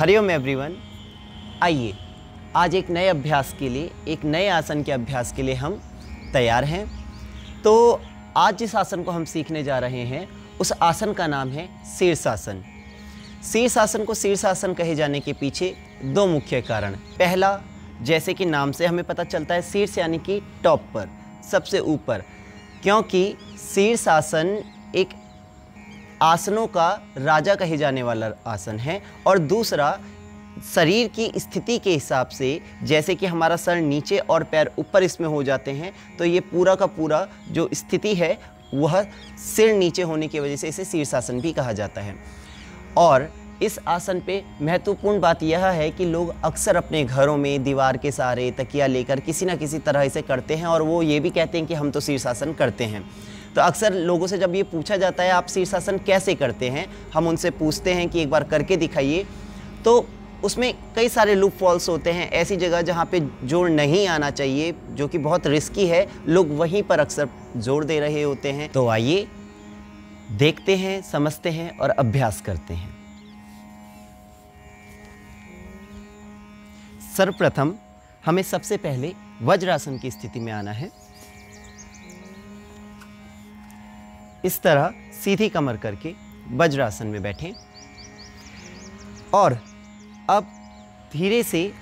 Hariom everyone. आइए, आज एक नए अभ्यास के लिए, एक नए आसन के अभ्यास के लिए हम तैयार हैं। तो आज जिस आसन को हम सीखने जा रहे हैं, उस आसन का नाम है शीर्षासन। शीर्षासन को शीर्षासन कहे जाने के पीछे दो मुख्य कारण। पहला, जैसे कि नाम से हमें पता चलता है, शीर्ष यानी कि टॉप पर, सबसे ऊपर। क्योंकि शीर्षासन एक आसनों का राजा कहे जाने वाला आसन है और दूसरा, शरीर की स्थिति के हिसाब से जैसे कि हमारा सर नीचे और पैर ऊपर इसमें हो जाते हैं तो ये पूरा का पूरा जो स्थिति है, वह सिर नीचे होने की वजह से इसे शीर्षासन भी कहा जाता है। और इस आसन पे महत्वपूर्ण बात यह है कि लोग अक्सर अपने घरों में दीवार के सहारे तकिया लेकर किसी ना किसी तरह इसे करते हैं और वो ये भी कहते हैं कि हम तो शीर्षासन करते हैं। तो अक्सर लोगों से जब ये पूछा जाता है, आप शीर्षासन कैसे करते हैं? हम उनसे पूछते हैं कि एक बार करके दिखाइए। तो उसमें कई सारे लूप फॉल्स होते हैं। ऐसी जगह जहाँ पे ज़ोर नहीं आना चाहिए, जो कि बहुत रिस्की है। लोग वहीं पर अक्सर ज़ोर दे रहे होते हैं। तो आइए, देखते हैं, समझते हैं और अभ्यास करते हैं। सर्वप्रथम, हमें सबसे पहले वज्रासन की स्थिति में आना है। इस तरह सीधी कमर करके वज्रासन में बैठें। और अब धीरे से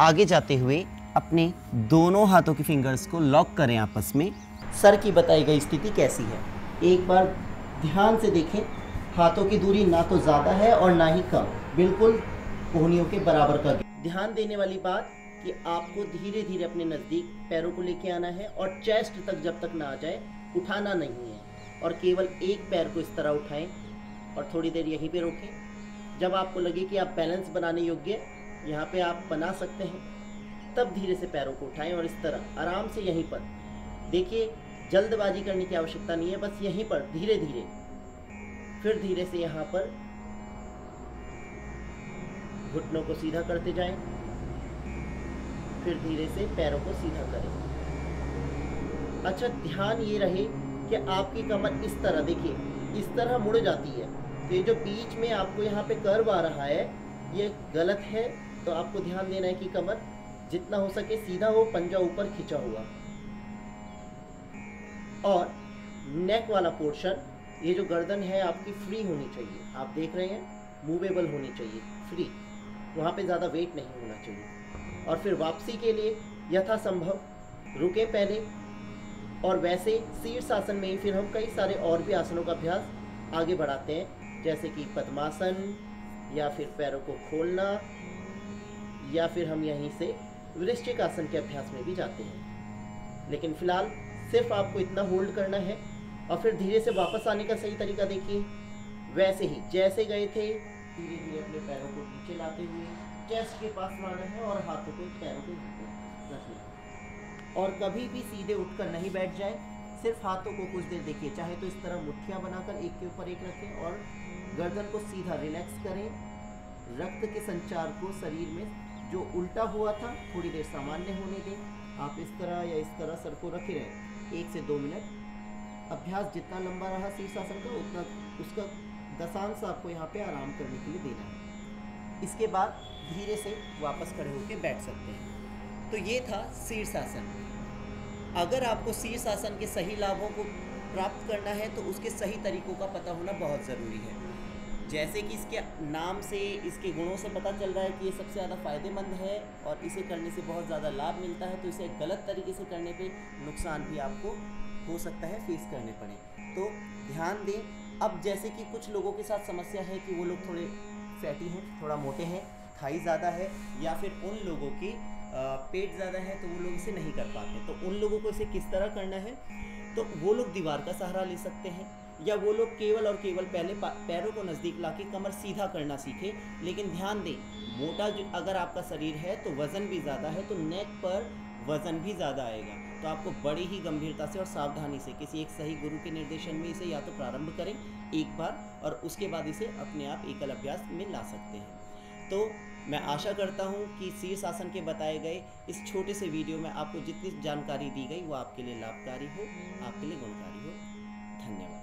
आगे जाते हुए अपने दोनों हाथों की फिंगर्स को लॉक करें आपस में। सर की बताई गई स्थिति कैसी है? एक बार ध्यान से देखें, हाथों की दूरी ना तो ज़्यादा है और ना ही कम। बिल्कुल कोहनियों के बराबर का ध्यान देने वाली बात कि आपको धीरे धीरे अपने नज़दीक पैरों को लेके आना है और चेस्ट तक जब तक ना आ जाए, उठाना नहीं है। और केवल एक पैर को इस तरह उठाएँ और थोड़ी देर यहीं पे रोकें। जब आपको लगे कि आप बैलेंस बनाने योग्य यहाँ पे आप बना सकते हैं, तब धीरे से पैरों को उठाएँ और इस तरह आराम से यहीं पर। देखिए, जल्दबाजी करने की आवश्यकता नहीं है, बस यहीं पर धीरे धीरे फिर धीरे से यहाँ पर घुटनों को सीधा करते जाएँ। फिर धीरे से पैरों को सीधा करें। अच्छा ध्यान ये रहे कि आपकी कमर इस तरह, देखिए, इस तरह मुड़ जाती है। तो ये जो बीच में आपको यहाँ पे कर्व आ रहा है, ये गलत है। तो आपको ध्यान देना है कि कमर जितना हो सके सीधा हो, पंजा ऊपर खिंचा हुआ। और नेक वाला पोर्शन ये जो गर्दन है आपकी फ्री होनी चाहिए। आप देख रहे हैं मूवेबल होनी चाहिए फ्री वहाँ पे ज़्यादा वेट नहीं होना चाहिए। और फिर वापसी के लिए यथासंभव रुके पहले और वैसे शीर्षासन में ही फिर हम कई सारे और भी आसनों का अभ्यास आगे बढ़ाते हैं, जैसे कि पद्मासन, या फिर पैरों को खोलना, या फिर हम यहीं से वृश्चिक आसन के अभ्यास में भी जाते हैं। लेकिन फ़िलहाल सिर्फ़ आपको इतना होल्ड करना है और फिर धीरे से वापस आने का सही तरीका देखिए। वैसे ही जैसे गए थे धीरे धीरे अपने पैरों को नीचे लाते हुए, चेस्ट के पास लाना है और हाथों को पैरों के और कभी भी सीधे उठकर नहीं बैठ जाए। सिर्फ़ हाथों को कुछ देर देखिए, चाहे तो इस तरह मुठ्ठियाँ बनाकर एक के ऊपर एक रखें और गर्दन को सीधा रिलैक्स करें। रक्त के संचार को शरीर में जो उल्टा हुआ था, थोड़ी देर सामान्य होने दें। आप इस तरह या इस तरह सर को रखे रहें। एक से दो मिनट। अभ्यास जितना लंबा रहा शीर्षासन का, उतना उसका दशांश आपको यहाँ पे आराम करने के लिए देना है। इसके बाद धीरे से वापस खड़े होकर बैठ सकते हैं। तो ये था शीर्षासन। अगर आपको शीर्षासन के सही लाभों को प्राप्त करना है तो उसके सही तरीकों का पता होना बहुत ज़रूरी है। जैसे कि इसके नाम से, इसके गुणों से पता चल रहा है कि ये सबसे ज़्यादा फ़ायदेमंद है और इसे करने से बहुत ज़्यादा लाभ मिलता है तो इसे गलत तरीके से करने पे नुकसान भी आपको हो सकता है फेस करने पड़े। तो ध्यान दें, अब जैसे कि कुछ लोगों के साथ समस्या है कि वो लोग थोड़े फैटी हैं, थोड़ा मोटे हैं थाई ज़्यादा है या फिर उन लोगों की पेट ज़्यादा है तो वो लोग इसे नहीं कर पाते। तो उन लोगों को इसे किस तरह करना है? तो वो लोग दीवार का सहारा ले सकते हैं या वो लोग केवल और केवल पहले पैरों को नज़दीक ला के कमर सीधा करना सीखें। लेकिन ध्यान दें, मोटा जो, अगर आपका शरीर है तो वज़न भी ज़्यादा है तो नेक पर वज़न भी ज़्यादा आएगा। तो आपको बड़ी ही गंभीरता से और सावधानी से किसी एक सही गुरु के निर्देशन में इसे या तो प्रारंभ करें एक बार और उसके बाद इसे अपने आप एकल अभ्यास में ला सकते हैं। तो मैं आशा करता हूँ कि शीर्षासन के बताए गए इस छोटे से वीडियो में आपको जितनी जानकारी दी गई वो आपके लिए लाभकारी हो, आपके लिए गुणकारी हो।